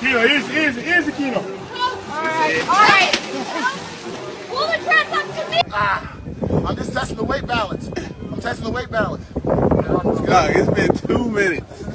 Kino, easy, easy, easy, Kino. All right, all right. Pull the dress up to me. Ah, I'm just testing the weight balance. I'm testing the weight balance. Dog, it's been two minutes.